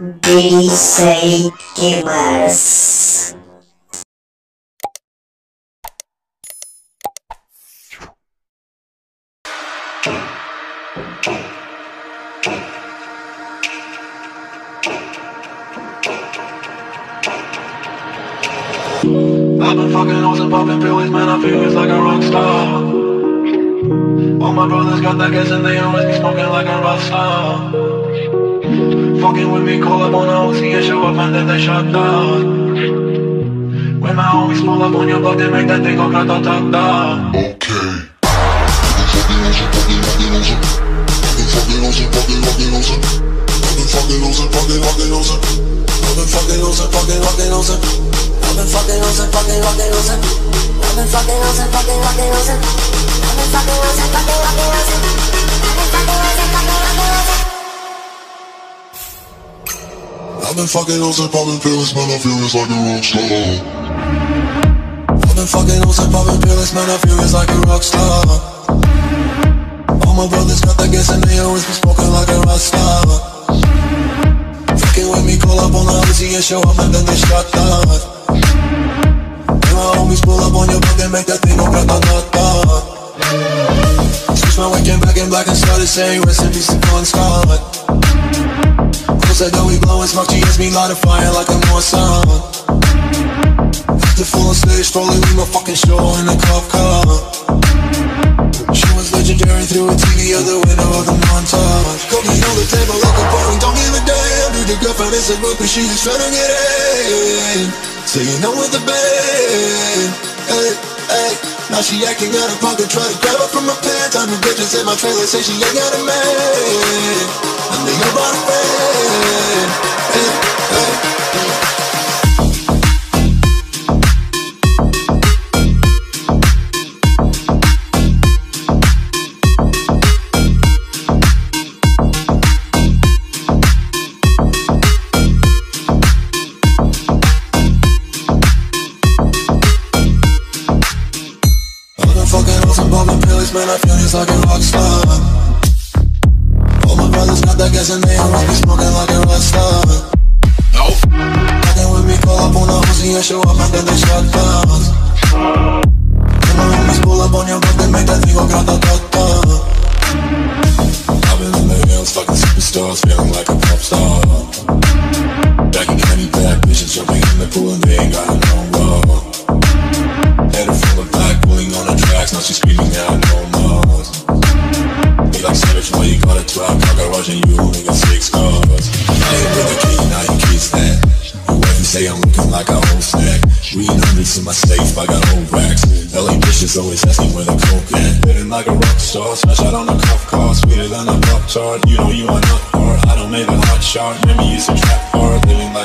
DJ Gamers. I've been fucking hoes and popping pills, man, I feel it's like a rock star. All my brothers got that gas and they always be smoking like a rock star. Fucking with me, call up on a OC and show up and then they shut down. When my homies pull up on your block, they make that thing go. Okay. Fucking losing, fucking fucking losing. I've been fucking losing, fucking fucking losing. I've been fucking losing, fucking fucking losing. I've been fucking losing, popping pills, man, I feel it's like a rock star. I've been fucking hoes and popping pills, man, I feel it's like a rock star. All my brothers got that gas and they always be smoking like a rock star. Fucking with me, call up on the Uzi and show up and then they shut down. And my homies pull up on your block and make that thing go grata ta ta. Switch my weekend back in black and started saying rest in peace to Bon Scott. People said that we blowing smoke, GS me light a fire like a Sun. The full on stage, strolling with my fucking show in a cop car. She was legendary through a TV out the window of the montage. Cooking on the table like a party, don't give a damn. Dude, the girlfriend is a group and she just trying to get in. Saying no with the band. Hey, hey. Now she acting out of pocket, try to grab her from my pants. I'm the bitches in my trailer, say she ain't got a man. And they about a friend. Man, I feel just like a rock star. All my brothers got that gas and they always be smoking like a rock star. Nope. Fucking with me, call up on a Uzi and show up and then they shut down. And my homies pull up on your block, they make that thing go grata ta ta. I've been in the hills, fucking superstars, feeling like a pop star. Back in county back, bitches jumping in the pool and they ain't got no no you got a 12 car garage and you six cars. Ain't the key, now you kiss that. You say I'm looking like a snack. Hundreds in my safe, I got old racks. LA always asking where the coke at. Living like a rock star, smash out on a cup car, sweeter than a pop tart. You know you are not hard, I don't make a hot shot. You used to trap hard, living like